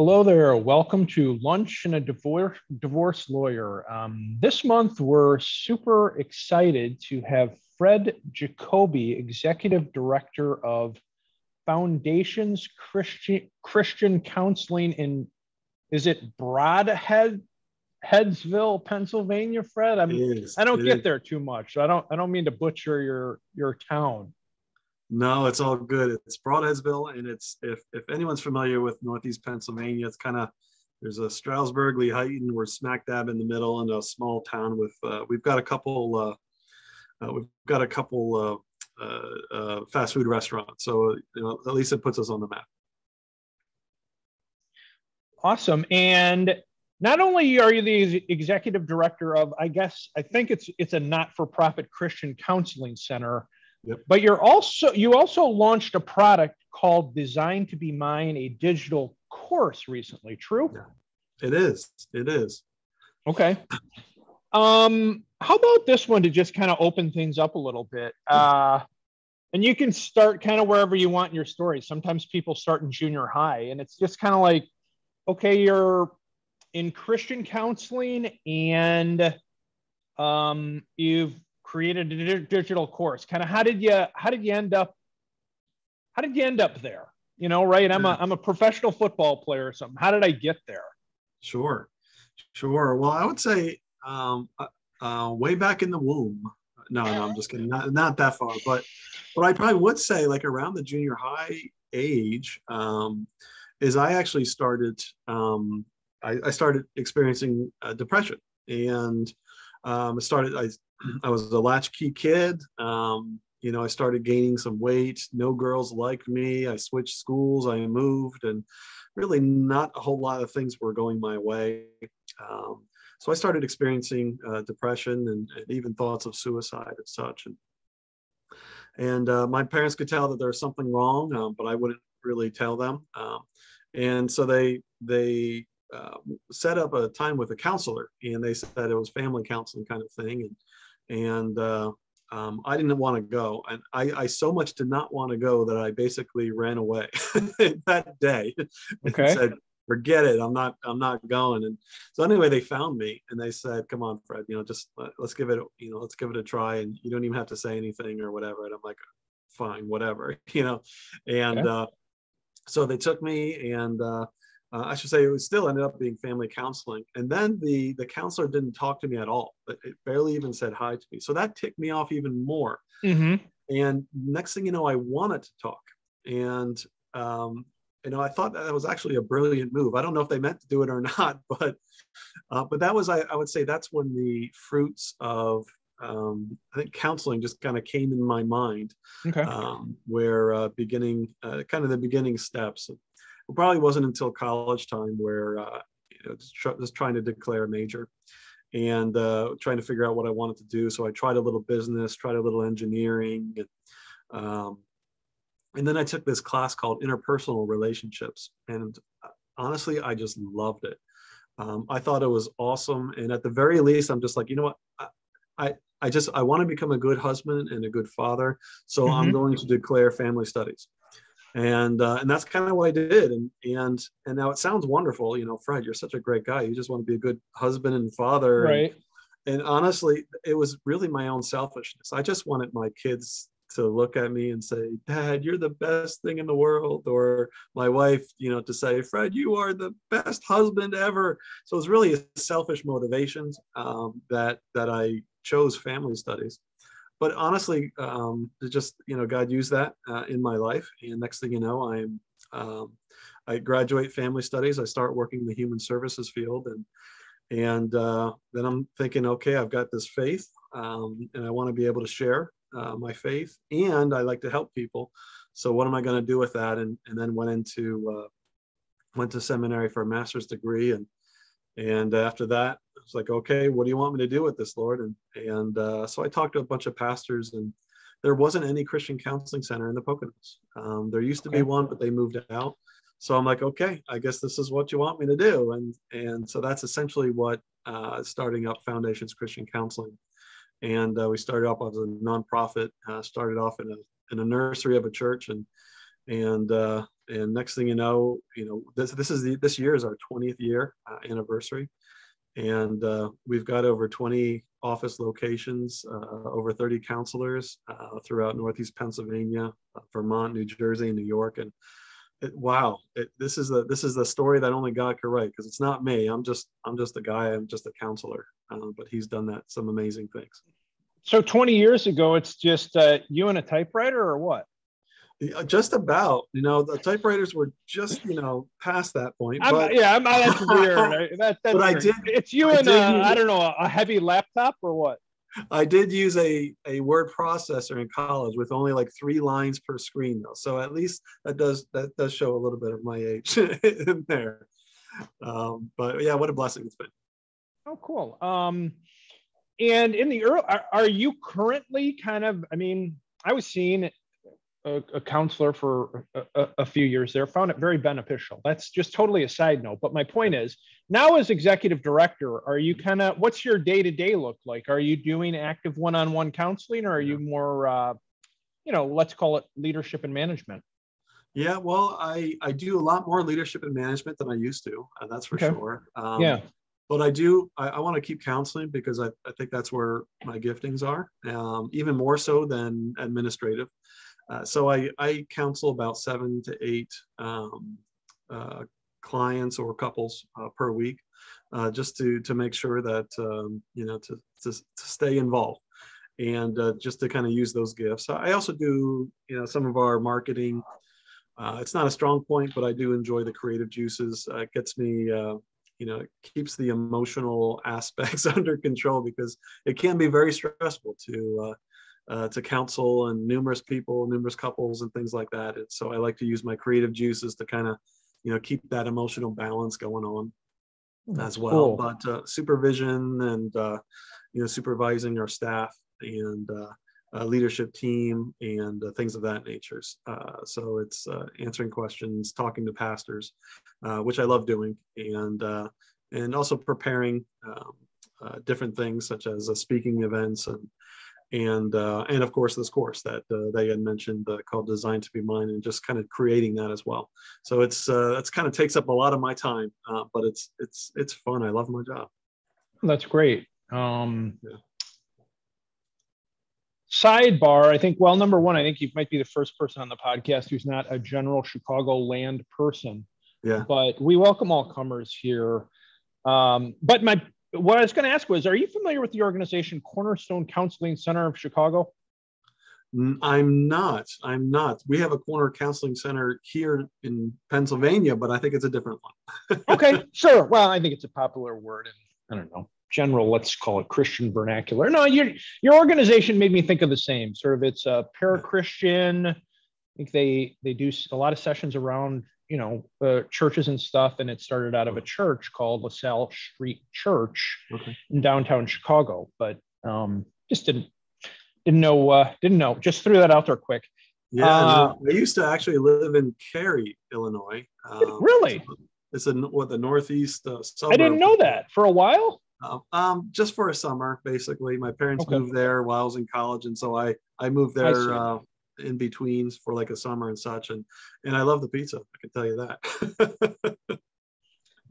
Hello there. Welcome to Lunch and a Divorce, divorce Lawyer. Um, this month, we're super excited to have Fred Jacoby, Executive Director of Foundations Christian, Christian Counseling in, is it Brodhead, Headsville, Pennsylvania, Fred? I'm, I don't get is. there too much. I don't, I don't mean to butcher your, your town. No, it's all good. It's Brodheadsville, and it's if if anyone's familiar with Northeast Pennsylvania, it's kind of there's a Stroudsburg, Lehighton. We're smack dab in the middle in a small town with uh, we've got a couple uh, uh, we've got a couple uh, uh, uh, fast food restaurants. So you know, at least it puts us on the map. Awesome, and not only are you the executive director of, I guess I think it's it's a not-for-profit Christian counseling center Yep. But you're also you also launched a product called Designed to Be Mine, a digital course recently. True? Yeah. It is. It is. Okay. Um, how about this one to just kind of open things up a little bit? Uh, and you can start kind of wherever you want in your story. Sometimes people start in junior high, and it's just kind of like, okay, you're in Christian counseling, and um, you've created a digital course. Kind of how did you how did you end up how did you end up there? You know right? I'm a i'm a professional football player or something. How did i get there? Sure. Sure. Well i would say um, uh, uh, way back in the womb. No no i'm just kidding. Not, not that far. But what i probably would say like around the junior high age um, is i actually started um, I, I started experiencing uh, depression. And um, I started I I was a latchkey kid. Um, you know, I started gaining some weight. No girls liked me. I switched schools. I moved, and really not a whole lot of things were going my way. Um, so I started experiencing uh, depression and, and, even thoughts of suicide and such. And, and uh, my parents could tell that there was something wrong, um, but I wouldn't really tell them. Um, and so they they uh, set up a time with a counselor, and they said it was family counseling kind of thing. And and uh, um, I didn't want to go, and I, I, so much did not want to go that I basically ran away that day. Okay. said, "Forget it, I'm not, I'm not going." And so anyway, they found me and they said, "Come on, Fred, you know, just let, us give it, you know, let's give it a try, and you don't even have to say anything or whatever." And I'm like, "Fine, whatever," you know, and okay. uh, so they took me and. Uh, uh, I should say it was still ended up being family counseling. And then the the counselor didn't talk to me at all. It barely even said hi to me. So that ticked me off even more. Mm-hmm. And next thing you know, I wanted to talk. And um, you know, I thought that was actually a brilliant move. I don't know if they meant to do it or not, but uh, but that was I, I would say that's when the fruits of um, I think counseling just kind of came in my mind. Okay. Um, where uh, beginning, uh, kind of the beginning steps it probably wasn't until college time where uh, you know just, tr- just, trying to declare a major and uh, trying to figure out what I wanted to do. So I tried a little business, tried a little engineering, and, um, and then I took this class called interpersonal relationships. And uh, honestly, I just loved it. Um, I thought it was awesome. And at the very least, I'm just like, you know what? I, I, I just I want to become a good husband and a good father. So mm-hmm. I'm going to declare family studies and uh, and that's kind of what I did. And and and now it sounds wonderful, you know, Fred, you're such a great guy. You just want to be a good husband and father. Right. And, and honestly, it was really my own selfishness. I just wanted my kids to look at me and say, Dad, you're the best thing in the world, or my wife, you know, to say, Fred, you are the best husband ever. So it was really a selfish motivations um, that that I chose family studies but honestly, um, just you know, God used that uh, in my life, and next thing you know, I'm um, I graduate family studies. I start working in the human services field, and and uh, then I'm thinking, okay, I've got this faith, um, and I want to be able to share uh, my faith, and I like to help people. So what am I going to do with that? And and then went into uh, went to seminary for a master's degree, and and after that, Like, okay, what do you want me to do with this, Lord? And and uh, so I talked to a bunch of pastors, and there wasn't any Christian counseling center in the Poconos. Um, there used to be one, but they moved out. So I'm like, okay, I guess this is what you want me to do, and and so that's essentially what uh, starting up Foundations Christian Counseling, and uh, we started off as a nonprofit. Uh, started off in a in a nursery of a church, and and uh, and next thing you know, you know this this is the this year is our 20th year uh, anniversary, and uh, we've got over 20 office locations, uh, over 30 counselors uh, throughout Northeast Pennsylvania, uh, Vermont, New Jersey, New York, and it, wow, it, this is the this is the story that only God could write because it's not me. I'm just I'm just a guy. I'm just a counselor, uh, but He's done that some amazing things. So 20 years ago, it's just you and a typewriter, or what? Just about. You know, the typewriters were just you know past that point. I'm, But yeah, I'm, that's weird. that, that's But I weird. did- It's you I and a, I don't know a heavy laptop or what? I did use a a word processor in college with only like three lines per screen though. So at least that does that does show a little bit of my age in there. Um, but yeah, what a blessing it's been. Oh, cool. Um, and in the early, are, are you currently kind of? I mean, I was seeing a, a counselor for a, a, few years there. Found it very beneficial. That's just totally a side note. But my point is, now as executive director, are you kind of? What's your day to day look like? Are you doing active one on one counseling, or are you more? Uh, you know, let's call it leadership and management. Yeah, well, I I do a lot more leadership and management than I used to. Uh, that's for Okay. sure. Um, yeah. but I do I, I want to keep counseling because I, I think that's where my giftings are, um, even more so than administrative. Uh, so I, I counsel about seven to eight um, uh, clients or couples uh, per week, uh, just to to make sure that um, you know to, to to stay involved and uh, just to kind of use those gifts. I also do you know some of our marketing. It's not a strong point, but I do enjoy the creative juices. It gets me you know, it keeps the emotional aspects under control because it can be very stressful to uh, uh, to counsel and numerous people, numerous couples, and things like that. And so I like to use my creative juices to kind of, you know, keep that emotional balance going on as well. Cool. But uh, supervision and uh, you know, supervising our staff and uh, uh, leadership team and uh, things of that nature. Uh, so it's uh, answering questions, talking to pastors, uh, which I love doing, and uh, and also preparing um, uh, different things such as uh, speaking events and and uh, and of course this course that uh, they had mentioned uh, called Designed to Be Mine, and just kind of creating that as well. So it's uh, it's kind of takes up a lot of my time, uh, but it's it's it's fun. I love my job. That's great. Um, Yeah. Sidebar, I think, well, number one, I think you might be the first person on the podcast who's not a general Chicago land person, Yeah. but we welcome all comers here. Um, but my what I was going to ask was, are you familiar with the organization Cornerstone Counseling Center of Chicago? Mm, I'm not. I'm not. We have a corner counseling center here in Pennsylvania, but I think it's a different one. Okay, sure. Well, I think it's a popular word in, I don't know, general, let's call it Christian vernacular. No, your your organization made me think of the same. Sort of it's a para-Christian. I think they they do a lot of sessions around, you know, uh, churches and stuff. And it started out of a church called LaSalle Street Church Okay. in downtown Chicago. But um, just didn't didn't know uh, didn't know. Just threw that out there quick. Yeah, Uh, I used to actually live in Cary, Illinois. Um, Really? It's in what the northeast uh, I didn't know that for a while. Uh, um, just for a summer, basically. My parents Okay. moved there while I was in college, and so I I moved I there see. In betweens for like a summer and such. And and I love the pizza. I can tell you that.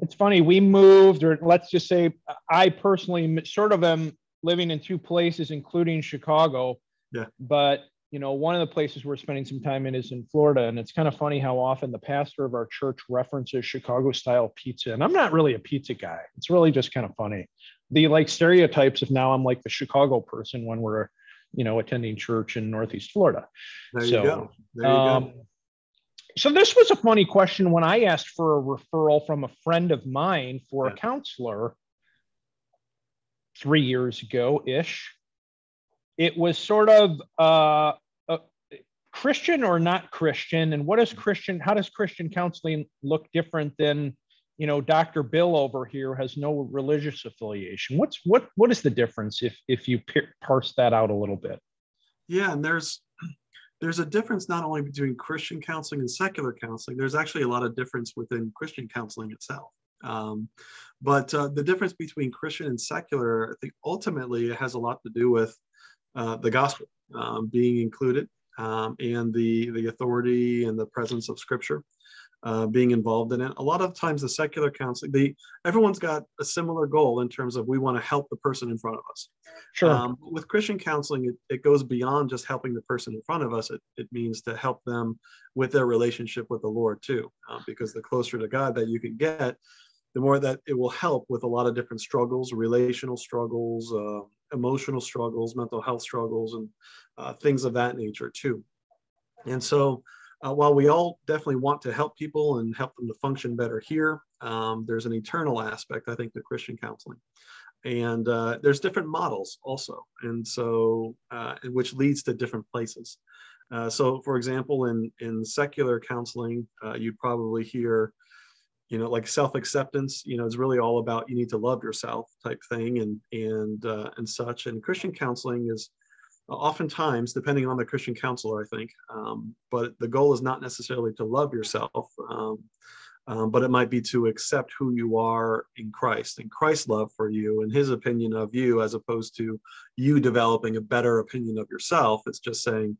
It's funny. We moved, or let's just say, I personally sort of am living in two places, including Chicago. Yeah. But you know, one of the places we're spending some time in is in Florida, and it's kind of funny how often the pastor of our church references Chicago-style pizza, and I'm not really a pizza guy. It's really just kind of funny. The like stereotypes of now I'm like the Chicago person when we're, you know, attending church in Northeast Florida. there you So, go. There you Um, go. so this was a funny question when I asked for a referral from a friend of mine for a counselor three years ago ish. It was sort of uh, uh, Christian or not Christian, and what does Christian? How does Christian counseling look different than you know Dr. Bill over here has no religious affiliation? What's what what is the difference if if you parse that out a little bit? Yeah, and there's there's a difference not only between Christian counseling and secular counseling. There's actually a lot of difference within Christian counseling itself. Um, but uh, the difference between Christian and secular, I think ultimately it has a lot to do with uh, the gospel um, being included um, and the the authority and the presence of Scripture uh, being involved in it. A lot of times, the secular counseling, the everyone's got a similar goal in terms of we want to help the person in front of us. Sure. Um, with Christian counseling, it, it goes beyond just helping the person in front of us. It, it means to help them with their relationship with the Lord too, uh, because the closer to God that you can get, the more that it will help with a lot of different struggles, relational struggles, uh, emotional struggles, mental health struggles, and uh, things of that nature too. And so, uh, while we all definitely want to help people and help them to function better here, um, there's an eternal aspect, I think, to Christian counseling. And uh, there's different models also, and so uh, which leads to different places. Uh, so, for example, in in secular counseling, uh, you'd probably hear, you know, like self-acceptance. You know, it's really all about you need to love yourself type thing, and and uh, and such. And Christian counseling is oftentimes, depending on the Christian counselor, I think. Um, but the goal is not necessarily to love yourself, um, um, but it might be to accept who you are in Christ and Christ's love for you and his opinion of you, as opposed to you developing a better opinion of yourself. It's just saying,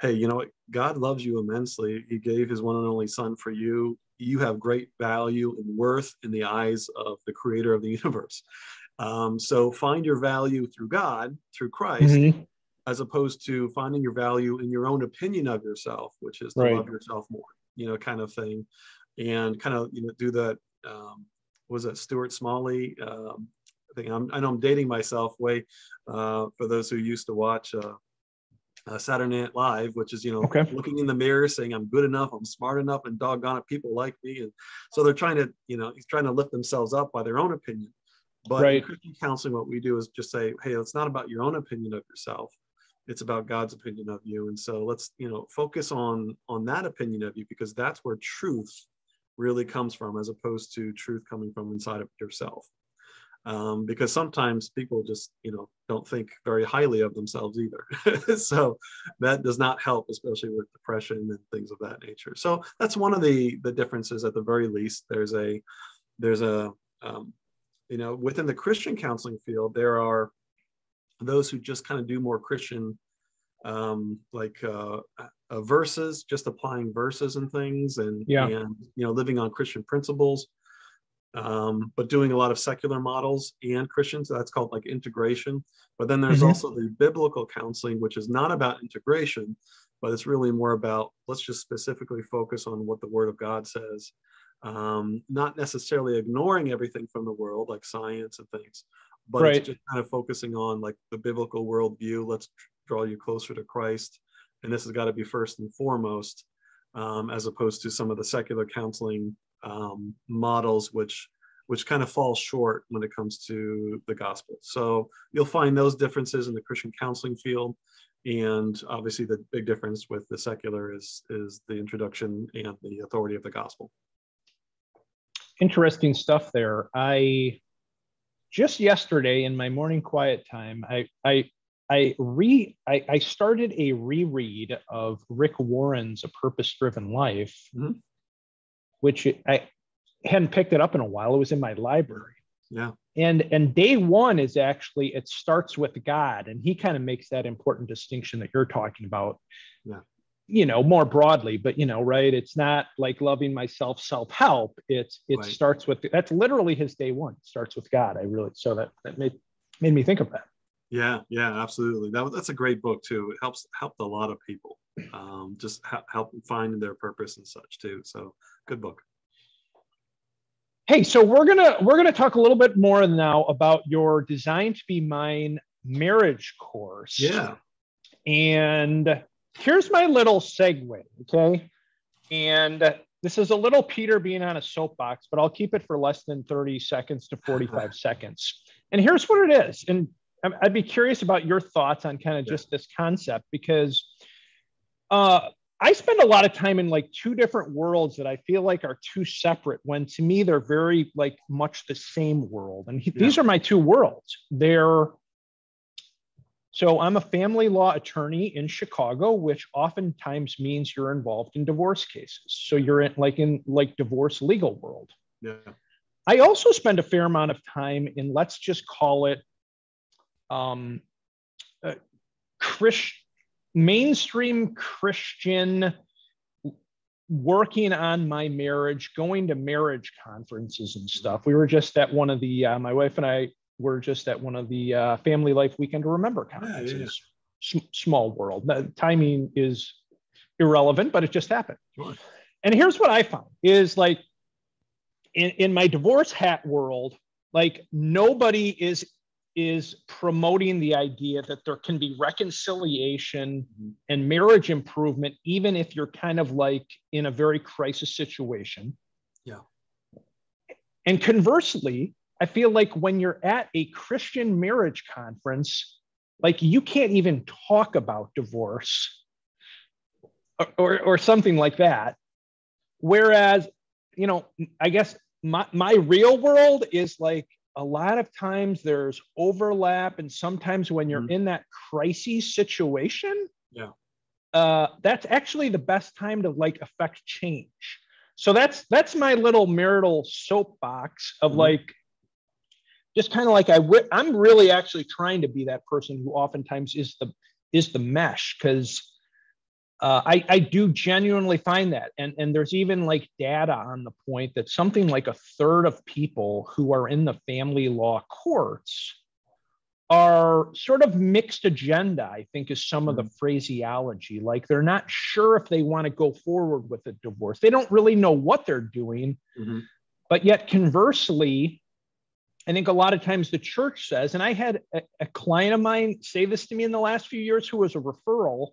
hey, you know what? God loves you immensely. He gave his one and only son for you. You have great value and worth in the eyes of the creator of the universe. Um, so find your value through God, through Christ, mm-hmm as opposed to finding your value in your own opinion of yourself, which is to right. love yourself more, you know, kind of thing, and kind of you know do that. Um, was it Stuart Smalley? Um, I think I'm, I know I'm dating myself way uh, for those who used to watch uh, uh, Saturday Night Live, which is you know okay. looking in the mirror saying I'm good enough, I'm smart enough, and doggone it, people like me, and so they're trying to you know he's trying to lift themselves up by their own opinion. But right. in Christian counseling, what we do is just say, hey, it's not about your own opinion of yourself it's about god's opinion of you. And so let's you know focus on on that opinion of you because that's where truth really comes from as opposed to truth coming from inside of yourself. Um, because sometimes people just you know don't think very highly of themselves either. So that does not help especially with depression and things of that nature. So that's one of the the differences at the very least. There's a there's a um, you know within the christian counseling field there are those who just kind of do more Christian, um, like uh, uh, verses, just applying verses and things, and yeah. and you know living on Christian principles, um, but doing a lot of secular models and Christians. So that's called like integration. But then there's mm-hmm. also the biblical counseling, which is not about integration, but it's really more about let's just specifically focus on what the Word of God says. Um, not necessarily ignoring everything from the world like science and things, but right. it's just kind of focusing on like the biblical worldview. Let's draw you closer to Christ, and this has got to be first and foremost, um, as opposed to some of the secular counseling um, models, which which kind of falls short when it comes to the gospel. So you'll find those differences in the Christian counseling field, and obviously the big difference with the secular is is the introduction and the authority of the gospel. Interesting stuff there. I just yesterday in my morning quiet time, I I I re I, I started a reread of Rick Warren's A Purpose Driven Life, mm-hmm. which I hadn't picked it up in a while. It was in my library. Yeah. And and day one is actually it starts with God, and he kind of makes that important distinction that you're talking about. Yeah you know more broadly but you know right it's not like loving myself self-help. It's it right. starts with that's literally his day one. It starts with god. I really so that that made made me think of that. Yeah yeah absolutely. That, that's a great book too. It helps helped a lot of people um, just ha- help find their purpose and such too. So good book. Hey so we're gonna we're gonna talk a little bit more now about your design to be mine marriage course. Yeah. And here's my little segue, okay? And this is a little Peter being on a soapbox, but I'll keep it for less than 30 seconds to 45 seconds. And here's what it is. And I'd be curious about your thoughts on kind of yeah. just this concept because uh, I spend a lot of time in like two different worlds that I feel like are too separate when to me they're very like much the same world. And he, yeah. these are my two worlds. They're so I'm a family law attorney in Chicago, which oftentimes means you're involved in divorce cases. So you're in like in like divorce legal world. Yeah. I also spend a fair amount of time in let's just call it um, uh, mainstream Christian working on my marriage, going to marriage conferences and stuff. We were just at one of the, uh, my wife and I were just at one of the uh, Family Life Weekend to Remember conferences. Yeah, yeah. S- small world. The timing is irrelevant, but it just happened. Sure. And here's what I found is like in, in my divorce hat world, like nobody is is promoting the idea that there can be reconciliation mm-hmm. and marriage improvement, even if you're kind of like in a very crisis situation. Yeah. And conversely, I feel like when you're at a Christian marriage conference, like you can't even talk about divorce or, or, or something like that. Whereas, you know, I guess my, my real world is like a lot of times there's overlap and sometimes when you're mm-hmm. in that crisis situation yeah uh, that's actually the best time to like affect change so that's that's my little marital soapbox of mm-hmm. like just kind of like I w- i'm really actually trying to be that person who oftentimes is the is the mesh because uh, I, I do genuinely find that. And, and there's even like data on the point that something like a third of people who are in the family law courts are sort of mixed agenda, I think is some of the mm-hmm. phraseology. Like they're not sure if they want to go forward with a divorce. They don't really know what they're doing. Mm-hmm. But yet, conversely, I think a lot of times the church says, and I had a, a client of mine say this to me in the last few years who was a referral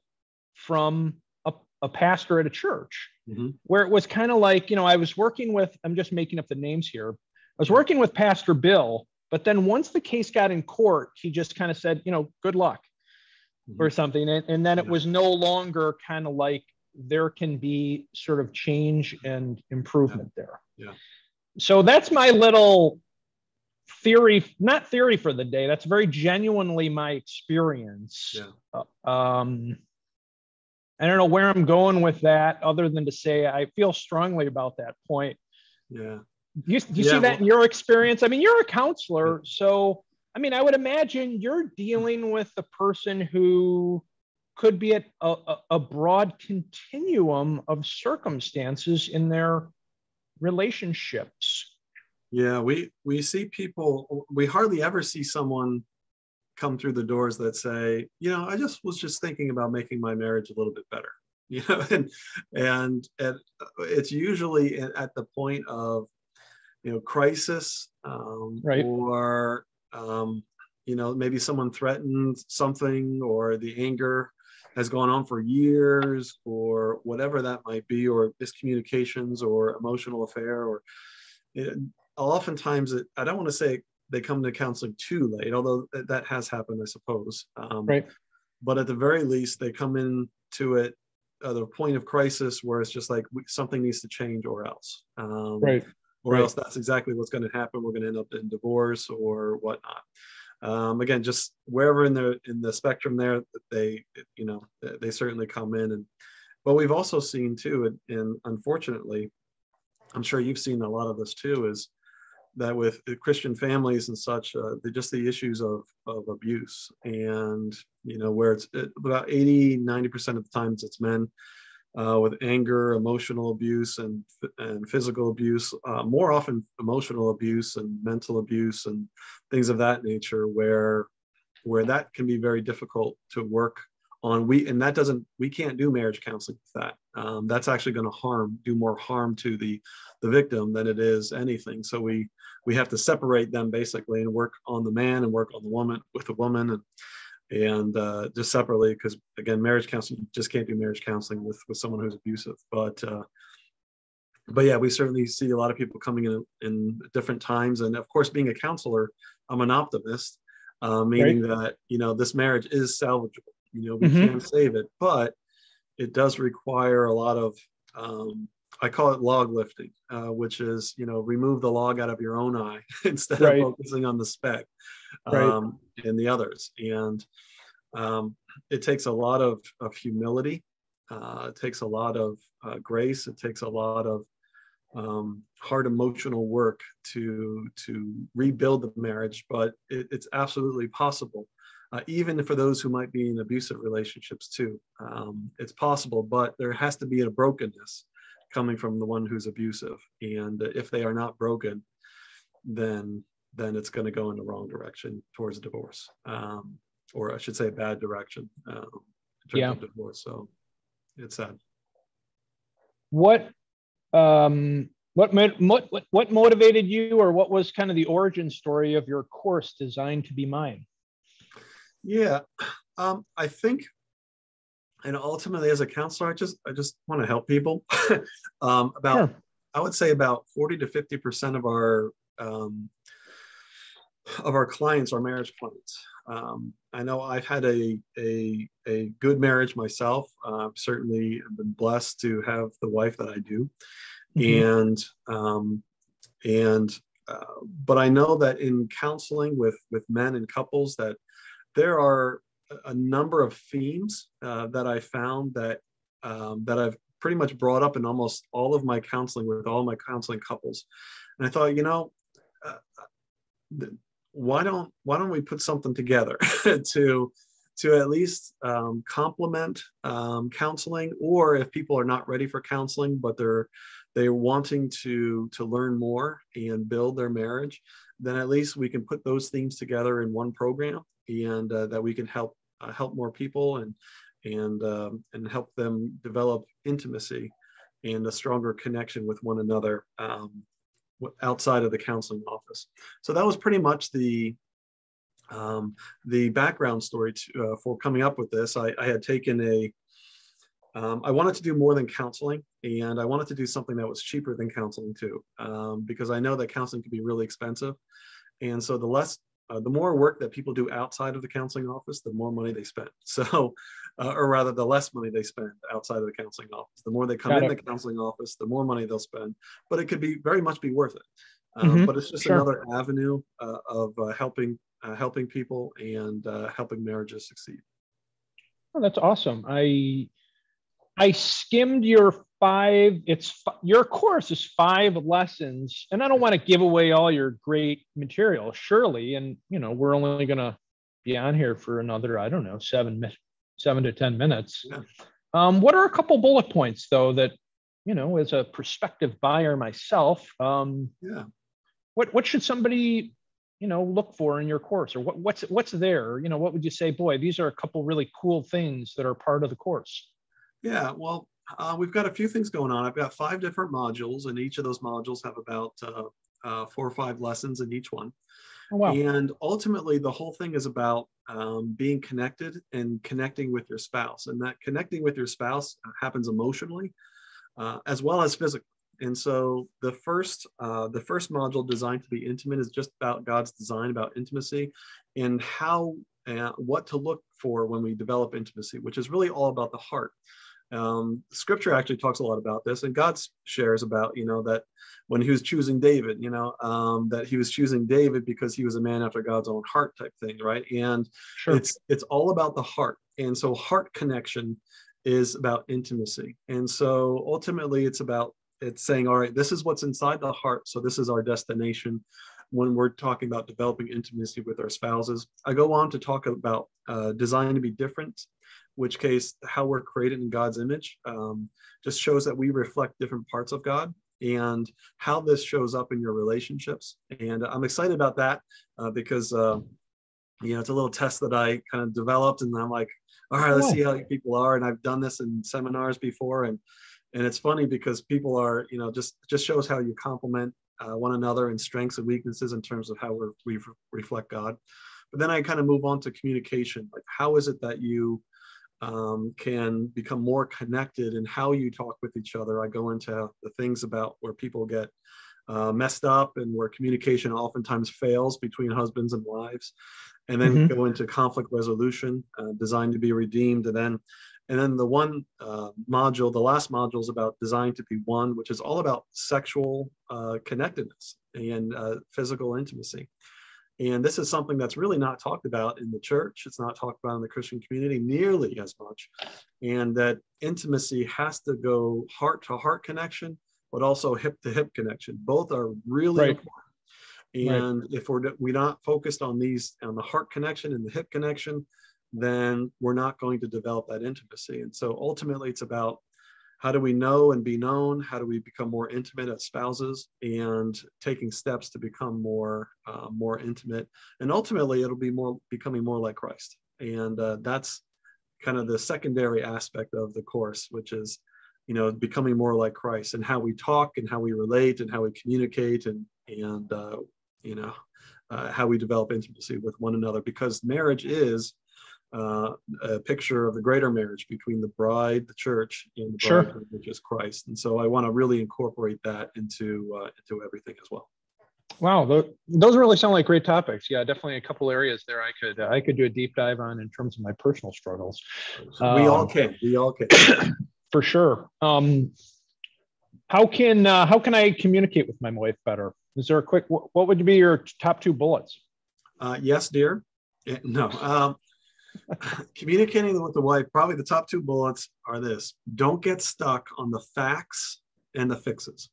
from a, a pastor at a church mm-hmm. where it was kind of like, you know, I was working with, I'm just making up the names here. I was working with Pastor Bill, but then once the case got in court, he just kind of said, you know, good luck mm-hmm. or something. And, and then it was no longer kind of like there can be sort of change and improvement yeah. there. Yeah. So that's my little theory, not theory for the day. That's very genuinely my experience. Yeah. Um, I don't know where I'm going with that, other than to say I feel strongly about that point. Yeah. Do you, do you yeah, see that well, in your experience? I mean, you're a counselor, so I mean, I would imagine you're dealing with a person who could be at a, a broad continuum of circumstances in their relationships. Yeah, we we see people. We hardly ever see someone come through the doors that say, you know, I just was just thinking about making my marriage a little bit better, you know, and and, and it's usually at the point of, you know, crisis um, right. or, um, you know, maybe someone threatened something or the anger has gone on for years or whatever that might be, or miscommunications or emotional affair or it, oftentimes it, I don't want to say they come to counseling too late, although that has happened, I suppose. Um, right. But at the very least, they come in to it at the point of crisis where it's just like we, something needs to change or else. Um, right. Or right. else that's exactly what's going to happen. We're going to end up in divorce or whatnot. Um, again, just wherever in the in the spectrum there, they you know they certainly come in and. But we've also seen too, and, and unfortunately, I'm sure you've seen a lot of this too, is that with Christian families and such, uh, just the issues of, of abuse and, you know, where it's it, about 80, 90% of the times it's men uh, with anger, emotional abuse and, and physical abuse, uh, more often emotional abuse and mental abuse and things of that nature where, where that can be very difficult to work on we and that doesn't we can't do marriage counseling with that. Um, that's actually going to harm do more harm to the the victim than it is anything. So we we have to separate them basically and work on the man and work on the woman with the woman and and uh, just separately because again marriage counseling you just can't do marriage counseling with with someone who's abusive. But uh, but yeah we certainly see a lot of people coming in in different times. And of course being a counselor i'm an optimist uh, meaning right. that you know this marriage is salvageable you know we mm-hmm. can save it but it does require a lot of um, i call it log lifting uh, which is you know remove the log out of your own eye instead right. of focusing on the speck um, right. and the others and um, it takes a lot of, of humility uh, it takes a lot of uh, grace it takes a lot of um, hard emotional work to to rebuild the marriage but it, it's absolutely possible uh, even for those who might be in abusive relationships too. Um, it's possible, but there has to be a brokenness coming from the one who's abusive. And if they are not broken, then then it's going to go in the wrong direction towards divorce, um, or I should say, bad direction um, in terms Yeah. of divorce. So it's sad. What um what what what motivated you or what was kind of the origin story of your course designed to be mine? Yeah, um, I think, and ultimately as a counselor, I just I just want to help people. um, about Sure. I would say about forty to fifty percent of our um, of our clients are marriage clients. Um, I know I've had a a a good marriage myself. Uh, certainly, been blessed to have the wife that I do, Mhm. and um, and uh, but I know that in counseling with with men and couples that there are a- number of themes uh, that I found that um, that I've pretty much brought up in almost all of my counseling with all my counseling couples, and I thought, you know, uh, why don't why don't we put something together to to at least um, complement um, counseling, or if people are not ready for counseling but they're they're wanting to to learn more and build their marriage, then at least we can put those themes together in one program and uh, that we can help uh, help more people and and um, and help them develop intimacy and a stronger connection with one another um, outside of the counseling office. So that was pretty much the um, the background story to, uh, for coming up with this. I, I had taken a um, I wanted to do more than counseling, and I wanted to do something that was cheaper than counseling too, um, because I know that counseling can be really expensive. And so the less, uh, the more work that people do outside of the counseling office, the more money they spend. So, uh, or rather, the less money they spend outside of the counseling office. The more they come Got in it. the counseling office, the more money they'll spend. But it could be very much be worth it. Um, Mhm. But it's just Sure. another avenue uh, of uh, helping uh, helping people and uh, helping marriages succeed. Oh, that's awesome. I I skimmed your five. It's your course is five lessons, and I don't want to give away all your great material, surely. And you know, we're only gonna be on here for another, I don't know, seven minutes, seven to ten minutes. Yeah. Um, what are a couple bullet points though that you know, as a prospective buyer myself, um, Yeah. what what should somebody you know look for in your course or what, what's what's there you know what would you say boy these are a couple really cool things that are part of the course Yeah, well, uh, we've got a few things going on. I've got five different modules, and each of those modules have about uh, uh, four or five lessons in each one. oh wow And ultimately, the whole thing is about um, being connected and connecting with your spouse. And that connecting with your spouse happens emotionally uh, as well as physically. And so the first uh, the first module designed to be intimate is just about God's design about intimacy and how uh, what to look for when we develop intimacy, which is really all about the heart. Um, scripture actually talks a lot about this, and God shares about you know that when he was choosing David, you know um, that he was choosing David because he was a man after God's own heart type thing, right? And sure. it's it's all about the heart, and so heart connection is about intimacy, and so ultimately it's about it's saying, all right, this is what's inside the heart, so this is our destination. When we're talking about developing intimacy with our spouses. I go on to talk about uh, design to be different, which case how we're created in God's image um, just shows that we reflect different parts of God and how this shows up in your relationships. And I'm excited about that uh, because, uh, you know, it's a little test that I kind of developed and I'm like, all right, let's see how people are. And I've done this in seminars before. And, and it's funny because people are, you know, just, just shows how you complement uh, one another and strengths and weaknesses in terms of how we're, we reflect God. But then I kind of move on to communication. Like, how is it that you um, can become more connected in how you talk with each other? I go into the things about where people get uh, messed up and where communication oftentimes fails between husbands and wives, and then Mhm. go into conflict resolution, uh, designed to be redeemed, and then and then the one uh, module, the last module is about designed to be one, which is all about sexual uh, connectedness and uh, physical intimacy. And this is something that's really not talked about in the church. It's not talked about in the Christian community nearly as much. And that intimacy has to go heart to heart connection, but also hip to hip connection. Both are really Right. important. And right. if we're we're not focused on these on the heart connection and the hip connection, then we're not going to develop that intimacy. And so ultimately, it's about how do we know and be known? How do we become more intimate as spouses and taking steps to become more uh, more intimate? And ultimately, it'll be more becoming more like Christ. And uh, that's kind of the secondary aspect of the course, which is you know becoming more like Christ and how we talk and how we relate and how we communicate and and uh, you know uh, how we develop intimacy with one another because marriage is uh, a picture of the greater marriage between the bride, the church, and the bride, which is Christ. And so I want to really incorporate that into uh, into everything as well. Wow, those really sound like great topics. Yeah, definitely a couple areas there I could I could do a deep dive on in terms of my personal struggles. we um, all can. We all can. for sure. Um, how can uh, how can I communicate with my wife better? Is there a quick? What would be your top two bullets? Uh, yes, dear. Eh, no. Um, communicating with the wife. Probably the top two bullets are this: don't get stuck on the facts and the fixes.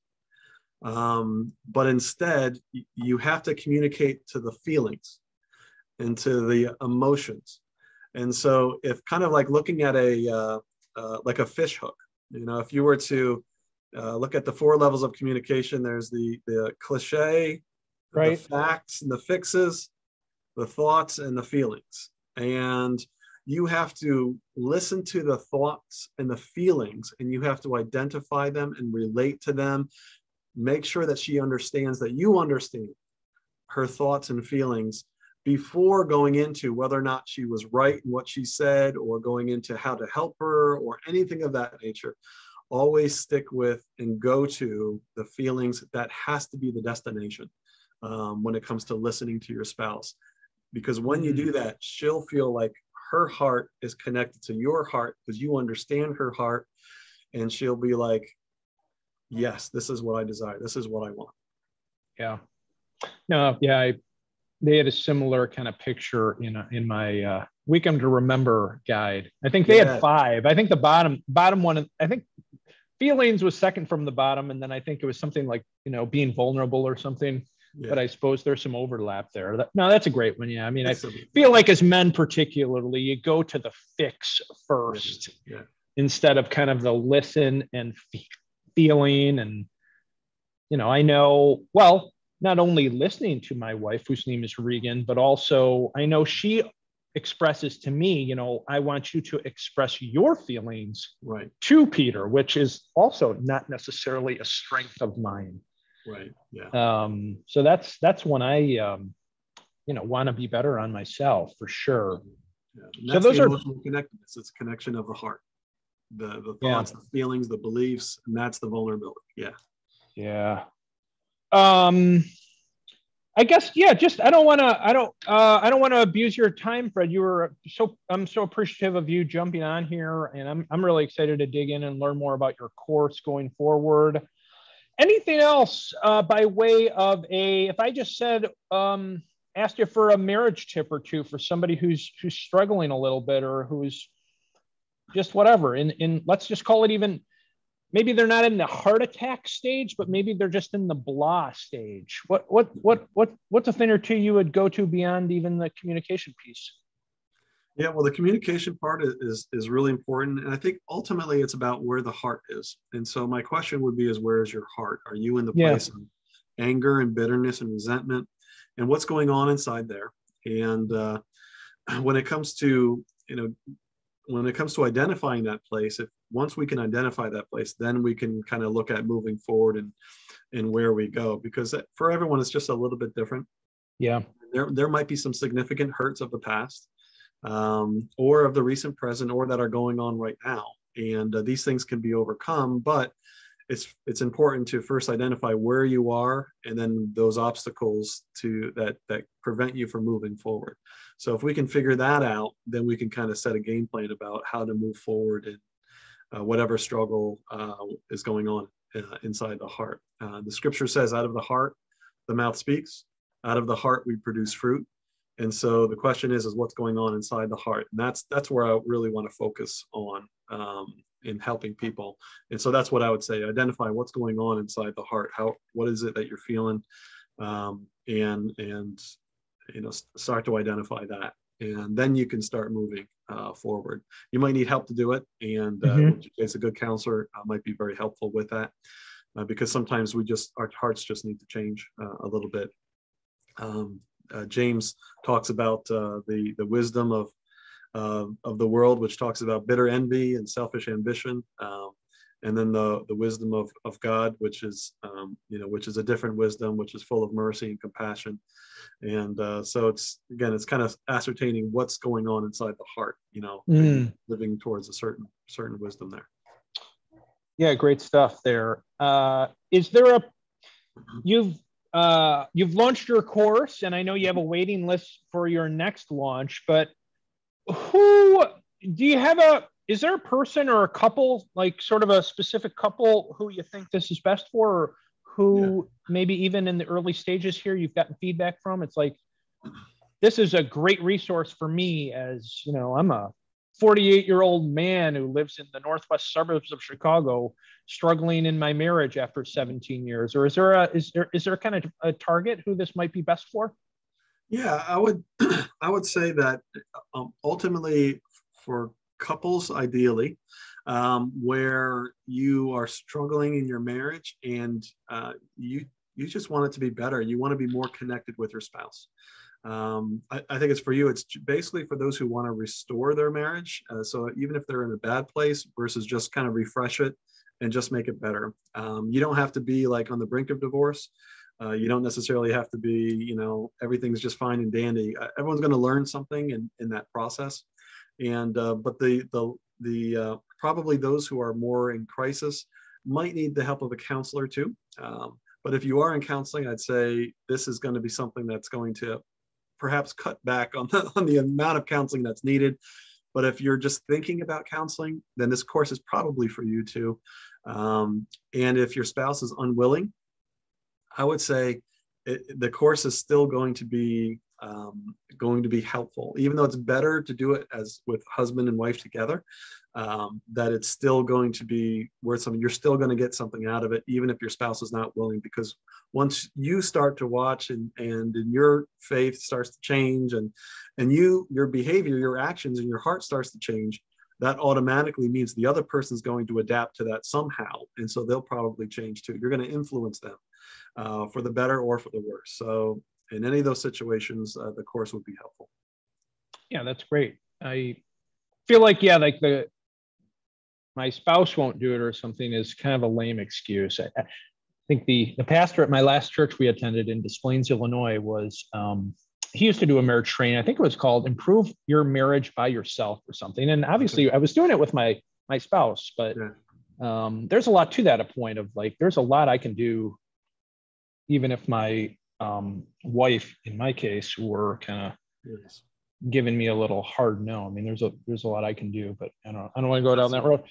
Um, but instead, you have to communicate to the feelings and to the emotions. And so, if kind of like looking at a uh, uh, like a fish hook. You know, if you were to uh, look at the four levels of communication, there's the the cliche, right. the facts and the fixes, the thoughts and the feelings, and you have to listen to the thoughts and the feelings, and you have to identify them and relate to them. Make sure that she understands that you understand her thoughts and feelings before going into whether or not she was right in what she said or going into how to help her or anything of that nature always stick with and go to the feelings that has to be the destination um, when it comes to listening to your spouse because when you do mm. that she'll feel like her heart is connected to your heart because you understand her heart and she'll be like yes this is what i desire this is what i want yeah no yeah i they had a similar kind of picture in a, in my uh, Weekend to Remember guide. I think they yeah. had five. I think the bottom bottom one. I think feelings was second from the bottom, and then I think it was something like you know being vulnerable or something. Yeah. But I suppose there's some overlap there. No, that's a great one. Yeah, I mean, that's I feel like as men, particularly, you go to the fix first yeah. instead of kind of the listen and feeling and you know i know well not only listening to my wife, whose name is Regan, but also I know she expresses to me, you know, I want you to express your feelings right. to Peter, which is also not necessarily a strength of mine. Right. Yeah. Um, so that's that's when I um, you know want to be better on myself for sure. Yeah. so those are connectedness. It's connection of the heart, the the thoughts, yeah. the feelings, the beliefs, and that's the vulnerability. Yeah. Yeah um I guess yeah. Just I don't want to. I don't. Uh, I don't want to abuse your time, Fred. You were so. I'm so appreciative of you jumping on here, and I'm I'm really excited to dig in and learn more about your course going forward. Anything else uh, by way of a? If I just said, um, asked you for a marriage tip or two for somebody who's who's struggling a little bit or who's just whatever. In in let's just call it even maybe they're not in the heart attack stage, but maybe they're just in the blah stage. What what what what what's a thing or two you would go to beyond even the communication piece? Yeah, well, the communication part is is really important, and I think ultimately it's about where the heart is. And so my question would be: Is where is your heart? Are you in the place yeah. of anger and bitterness and resentment, and what's going on inside there? And uh, when it comes to you know when it comes to identifying that place, if once we can identify that place, then we can kind of look at moving forward and and where we go. Because for everyone, it's just a little bit different. Yeah, there there might be some significant hurts of the past, um, or of the recent present, or that are going on right now, and uh, these things can be overcome. But it's it's important to first identify where you are and then those obstacles to that that prevent you from moving forward. So if we can figure that out then we can kind of set a game plan about how to move forward in uh, whatever struggle uh, is going on uh, inside the heart. Uh, the scripture says out of the heart the mouth speaks. Out of the heart we produce fruit and so the question is is what's going on inside the heart and that's that's where i really want to focus on um, in helping people. And so that's what I would say. Identify what's going on inside the heart. How what is it that you're feeling? Um, and and you know start to identify that and then you can start moving uh, forward you might need help to do it and uh, mm-hmm. as a good counselor uh, might be very helpful with that uh, because sometimes we just our hearts just need to change uh, a little bit um, uh, james talks about the the wisdom of of the world which talks about bitter envy and selfish ambition um, and then the the wisdom of of God, which is um, you know which is a different wisdom, which is full of mercy and compassion, and uh, so it's again it's kind of ascertaining what's going on inside the heart, you know, mm. living towards a certain certain wisdom there. Yeah, great stuff there. Uh, is there a you've uh, you've launched your course, and I know you have a waiting list for your next launch, but who do you have a is there a person or a couple, like sort of a specific couple who you think this is best for, or who yeah. maybe even in the early stages here you've gotten feedback from? It's like, this is a great resource for me as, you know, I'm a 48 year old man who lives in the northwest suburbs of Chicago, struggling in my marriage after 17 years. Or is there a, is there, is there kind of a target who this might be best for? Yeah, I would, I would say that um, ultimately for couples ideally um, where you are struggling in your marriage and uh, you you just want it to be better you want to be more connected with your spouse um, I, I, think it's for you. It's basically for those who want to restore their marriage uh, so even if they're in a bad place versus just kind of refresh it and just make it better. Um, you don't have to be like on the brink of divorce. Uh, you don't necessarily have to be you know everything's just fine and dandy. Uh, everyone's going to learn something in, in that process. And uh, but the the the uh, probably those who are more in crisis might need the help of a counselor too. Um, but if you are in counseling, I'd say this is going to be something that's going to perhaps cut back on the, on the amount of counseling that's needed. But if you're just thinking about counseling, then this course is probably for you too. Um, and if your spouse is unwilling, I would say it, the course is still going to be um, going to be helpful, even though it's better to do it as with husband and wife together. Um, that it's still going to be worth something. You're still going to get something out of it, even if your spouse is not willing. Because once you start to watch and and, and your faith starts to change, and and you your behavior, your actions, and your heart starts to change, that automatically means the other person's going to adapt to that somehow, and so they'll probably change too. You're going to influence them uh, for the better or for the worse. So in any of those situations, uh, the course would be helpful. Yeah, that's great. I feel like, yeah, like the, my spouse won't do it or something is kind of a lame excuse. I, I think the, the pastor at my last church we attended in Des Plaines, Illinois was, um, he used to do a marriage training. I think it was called improve your marriage by yourself or something. And obviously I was doing it with my, my spouse, but yeah. um, there's a lot to that a point of like, there's a lot I can do even if my um, wife, in my case, were kind of yes. giving me a little hard no. I mean, there's a there's a lot I can do, but I don't I don't want to go down that road.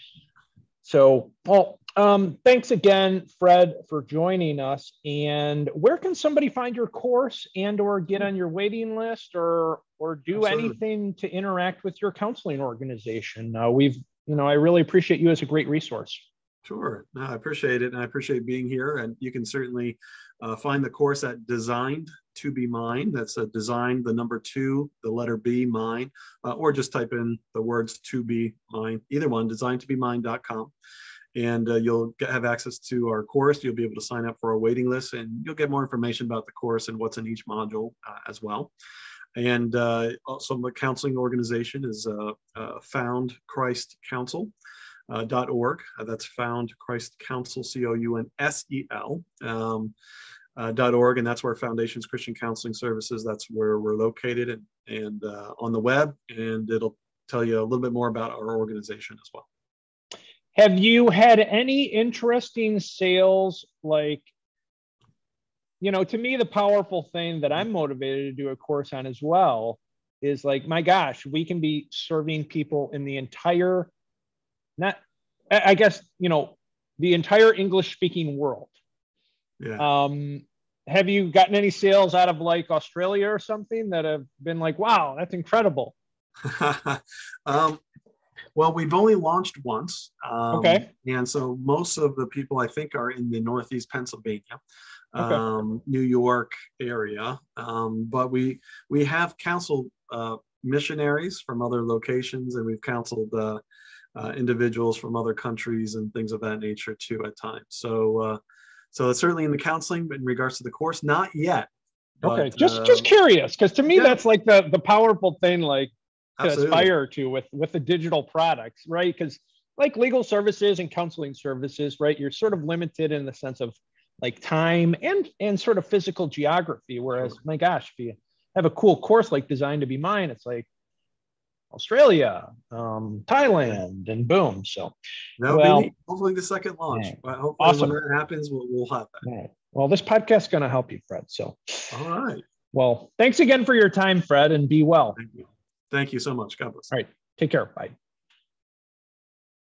So, Paul, um, thanks again, Fred, for joining us. And where can somebody find your course and or get on your waiting list or or do Absolutely. anything to interact with your counseling organization? Uh, we've, you know, I really appreciate you as a great resource. Sure. No, I appreciate it. And I appreciate being here. And you can certainly uh, find the course at Designed to Be Mine. That's a design, the number two, the letter B, mine, uh, or just type in the words to be mine, either one, designedtobemine.com. And uh, you'll get, have access to our course. You'll be able to sign up for a waiting list and you'll get more information about the course and what's in each module uh, as well. And uh, also, the counseling organization is uh, Found Christ Counsel uh, .org. Uh, that's found Christ Counsel, C-O-U-N-S-E-L. Um, uh, .org, and that's where Foundations Christian Counseling Services. That's where we're located, and, and uh, on the web, and it'll tell you a little bit more about our organization as well. Have you had any interesting sales like? You know, to me, the powerful thing that I'm motivated to do a course on as well is like, my gosh, we can be serving people in the entire not I guess you know the entire English speaking world. Yeah. Um, have you gotten any sales out of like Australia or something that have been like, wow, that's incredible? um, Well, we've only launched once. Um, Okay. And so most of the people I think are in the Northeast Pennsylvania, Okay. um, New York area. Um, but we we have counseled uh, missionaries from other locations, and we've counseled uh, uh, individuals from other countries and things of that nature too at times. So uh, so it's certainly in the counseling but in regards to the course, not yet. Okay, just uh, just curious, because to me yeah. that's like the the powerful thing, like to absolutely. aspire to with with the digital products, right? Because like legal services and counseling services, right? You're sort of limited in the sense of like time and and sort of physical geography. Whereas, my gosh, if you have a cool course like Designed to Be Mine, it's like Australia, um, Thailand, and boom. So, That'll well- be neat. hopefully the second launch. Yeah. But hopefully Awesome. when that happens, we'll, we'll have that. yeah. well, this podcast's going to help you, Fred. So, All right. well, thanks again for your time, Fred, and be well. Thank you. Thank you so much. God bless. All right. Take care. Bye.